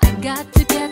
I got to get